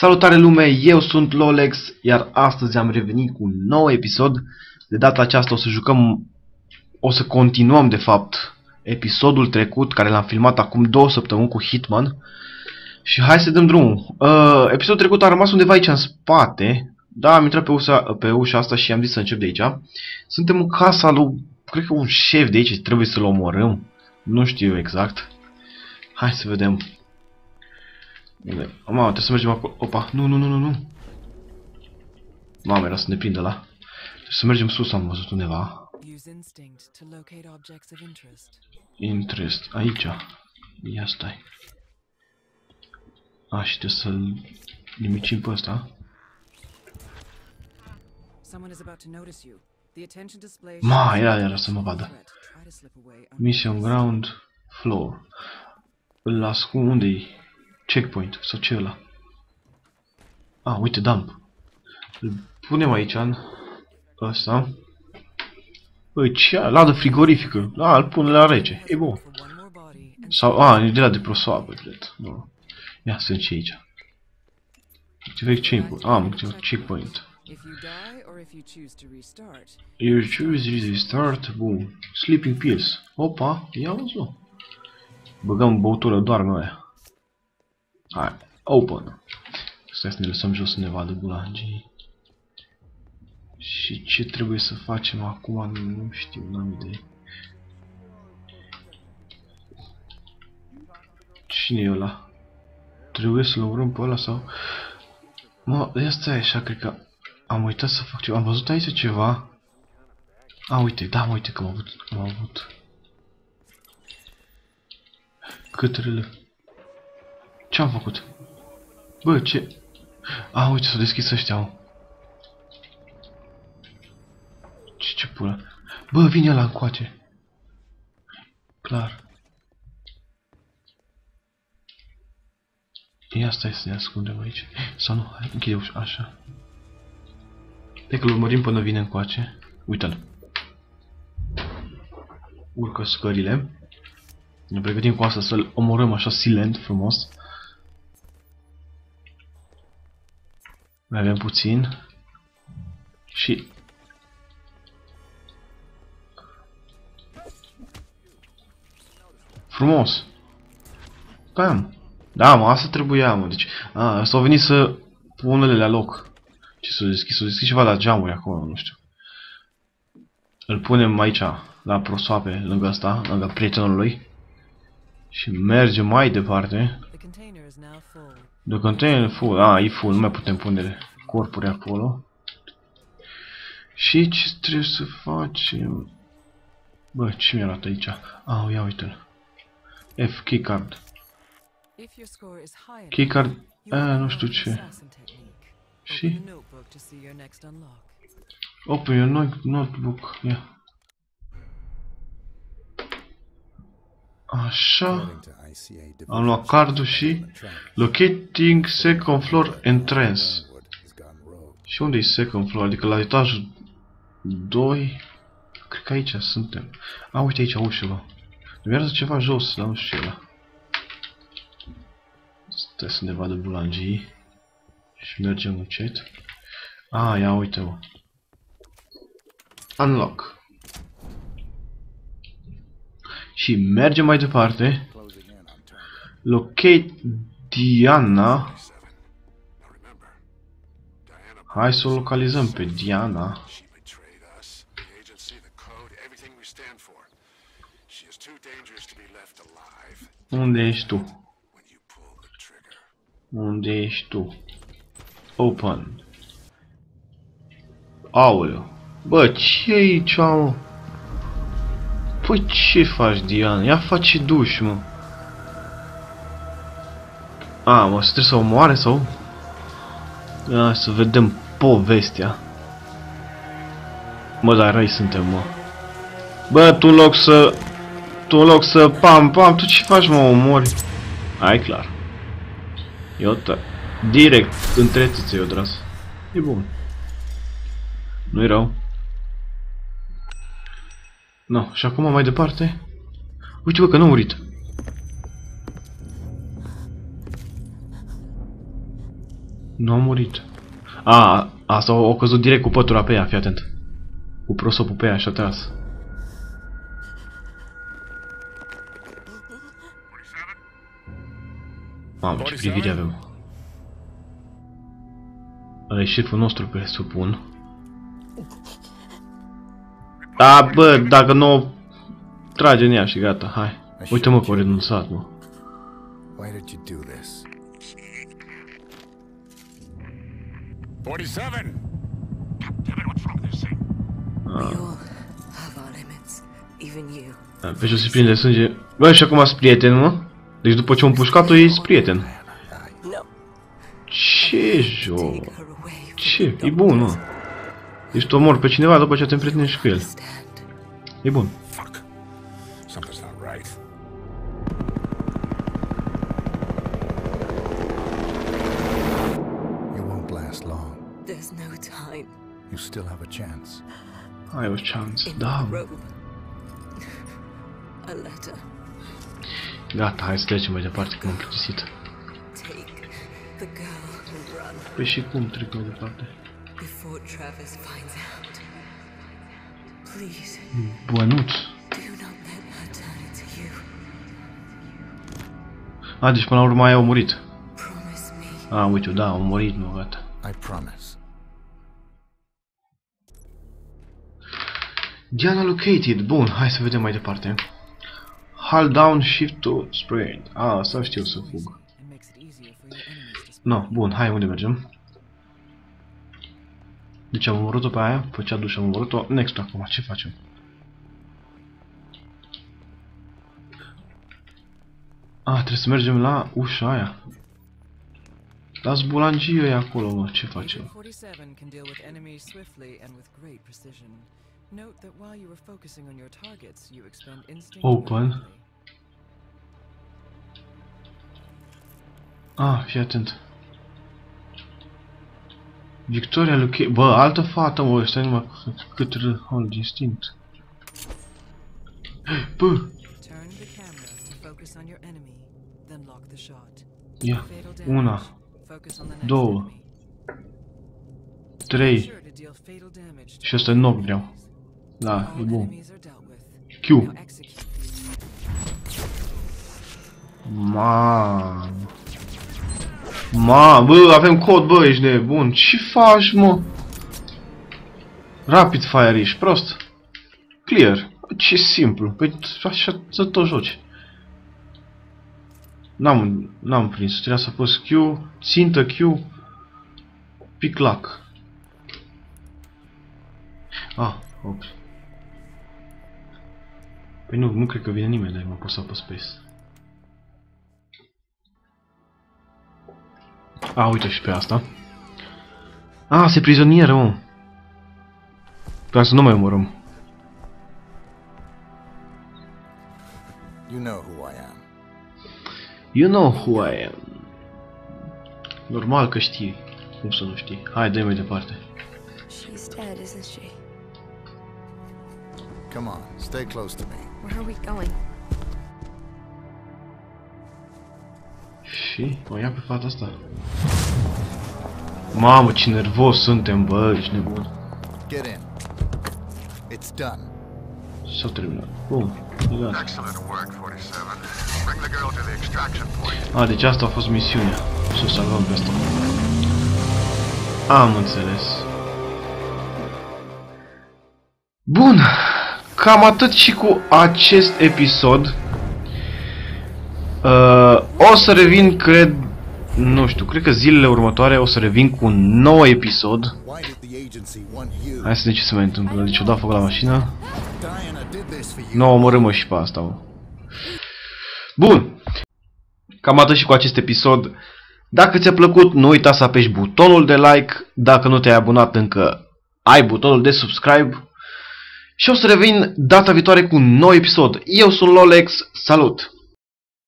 Salutare lume, eu sunt Lolex, iar astăzi am revenit cu un nou episod. De data aceasta o să jucăm, o să continuăm de fapt episodul trecut, care l-am filmat acum două săptămâni cu Hitman. Și hai să dăm drumul. Uh, episodul trecut a rămas undeva aici în spate. Da, am intrat pe ușa, pe ușa asta și am zis să încep de aici. Suntem în casa lui, cred că un șef de aici, trebuie să-l omorâm. Nu știu exact. Hai să vedem. Unde? Oh, mamă, trebuie să mergem acolo. Opa, nu, nu, nu, nu, nu. Mamă, era să ne prindă la. Trebuie să mergem sus, am văzut undeva. Use instinct to locate objects of interest. Interest. Aici. Ia stai. A, și trebuie să-l nimicim pe ăsta. Someone is about to notice you. The attention display. Ma, shows era- you era să mă vadă. threat. Try to slip away un- Mission ground floor. Îl ascund unde-i? Checkpoint. Sau ce e ăla? A, uite, dump. Îl punem aici în ăsta. Băi, ce a? Ladă frigorifică. A, îl pun la rece. E bun. for one more body and Sau, a, e de la de prosoapă, cred. Nu. Ia, sunt și aici. Activate checkpoint. Am, activate checkpoint. if you die or if you choose to restart, You choose restart. Bun. Sleeping pills. Opa, ia uzi Băgăm băutură, doarme aia. Hai, open. Stai să ne lăsăm jos să ne vadă bulangii. Și ce trebuie să facem acum, nu știu, n-am idee. Cine e ăla? Trebuie să-l urâm pe ăla sau... Mă, ia stai așa, cred că am uitat să fac ceva. Am văzut aici ceva. A, uite, da, mă, uite că am avut, am avut. Câtrele. Ce am făcut? Bă, ce? A, uite, s-au deschis ăștia, mă. Ce, ce pula? Bă, vine ăla încoace. Clar. Ia stai să ne ascundem aici. Sau nu, hai, închide ușa, așa. Hai că-l urmărim până vine încoace. Uite-l. Urcă scările. Ne pregătim cu asta să-l omorâm așa silent, frumos. Mai avem puțin. Și... Frumos. Bam. Da, mă, asta trebuia, mă. Deci, a, asta au venit să pună la loc. Ce s-a deschis? S-a deschis ceva la geamuri acolo, nu știu. Îl punem aici, la prosoape, lângă asta, lângă prietenul lui. Și mergem mai departe. the container is now full. The container full. Ah, e full, nu mai putem pune corpuri acolo. Și ce trebuie să facem? Bă, ce mi arată aici? Ah, ia uite-l. F, keycard. If your score is high enough, Keycard, you a, will nu știu unlock ce. assassin technique. Și? Open the notebook to see your next unlock. Open your no- notebook. Ia. Așa. Am luat cardul și locating second floor entrance. Și unde e second floor? Adică la etajul 2? Cred că aici suntem. A, uite aici ușă, bă. Mi arată ceva jos, dar nu știu ce e ăla. Stai să ne vadă bulangii. Și mergem încet. A, ia uite, mă. Unlock. Și mergem mai departe. Locate Diana. Hai să o localizăm pe Diana. She betrayed us, the agency, the code, everything we stand for. She is too dangerous to be left alive Unde ești tu? when you pull the trigger. Unde ești tu? Open. Aoleu. Bă, ce e aici, mă? Păi ce faci, Diana? Ia face duș, mă. A, mă, să trebuie să o moare sau? Ia să vedem povestea. Mă, dar răi suntem, mă. Bă, tu în loc să... Tu în loc să pam, pam, tu ce faci, mă, omori? Ai clar. Eu ta... Direct, între țâțe, eu tras. E bun. Nu-i rău. No, și acum mai departe. Uite bă că nu a murit. Nu a murit. A, asta o, o căzut direct cu pătura pe ea, fii atent. Cu prosopul pe ea și a tras. Mamă, ce privire avem. Ăla e șeful nostru, presupun. Da, bă, dacă nu o trage în ea și gata, hai. Uite mă că au renunțat, mă. Why did you do this? 47! Damn it, what's wrong with this thing? We all have our limits, even you. Da, Pe jos se prinde sânge. Bă, și acum sunt prieten, mă? Deci după ce am pușcat-o, e prieten. No, Ce joc? take her away. Ce? E bun, mă. Deci tu omori pe cineva după ce te împrietenești cu el. Stand. E bun. Fuck. Something's not right. You won't last long. There's no time You still have a chance. Ai o șansă. in Da. the robe. A letter. Gata, hai să trecem mai departe, că m-am plictisit. Take the girl and run Păi și cum trec mai departe? Before Travis finds out. Please, Bănuț. do not let her turn it to you. A, deci până la urmă aia au murit. Promise me. A, uite, da, au murit, nu, gata. I promise. Diana located. Bun, hai să vedem mai departe. Hold down shift to sprint. A, asta știu să fug. and makes it easier for your enemies to spot. No, bun, hai unde mergem? Deci am omorât-o pe aia, pe cea dușă am omorât-o. Next acum, ce facem? A, trebuie să mergem la ușa aia. Las bulangii ăia acolo, mă, ce facem? Agent 47 can deal with enemies swiftly and with great precision. Note that while you are focusing on your targets, you expend instinct Open. rapidly. Ah, fii atent. Victoria Luche... Bă, altă fată, mă, stai numai c- cât hold instinct. Bă, Turn the camera to focus on your enemy, then lock the shot. ia, Fatal damage. una, Focus on the next două, enemy. Be trei, sure to deal fatal damage to și ăsta all knock enemies. vreau. Da, e All bun. enemies are dealt with. Q. Now execute these. Mamă. Mamă, bă, avem cod, bă, ești nebun. Ce faci, mă? Rapid fire ești, prost. Clear. Ce simplu. Păi așa să tot joci. N-am, n-am prins. Trebuia să pus Q, țintă Q, pick lock. Ah, ok. Păi nu, nu cred că vine nimeni, dar m-a pus să apăs space. A, uite și pe asta. A, se prizonieră, mă. Vreau să nu mai omorâm. You know who I am. You know who I am. Normal că știi. Cum să nu știi? Hai, dă mai departe. She's dead, isn't she? Come on, stay close to me. Where are we going? Și o ia pe fata asta. Mamă, ce nervos suntem, bă, ești nebun. Get in. It's done. S-a terminat. Bun, e gata. Excellent work, 47. Bring the girl to the extraction point. A, deci asta a fost misiunea. Să o salvăm pe asta. Am înțeles. Bun, cam atât și cu acest episod. Uh, o să revin, cred, nu știu, cred că zilele următoare o să revin cu un nou episod. Why did the agency want you? Hai să vedem ce se mai întâmplă. Deci o dat foc la mașină. Diana did this for you. Nu, omorâm și pe asta, mă. Bun. Cam atât și cu acest episod. Dacă ți-a plăcut, nu uita să apeși butonul de like. Dacă nu te-ai abonat încă, ai butonul de subscribe. Și o să revin data viitoare cu un nou episod. Eu sunt Lolex. Salut!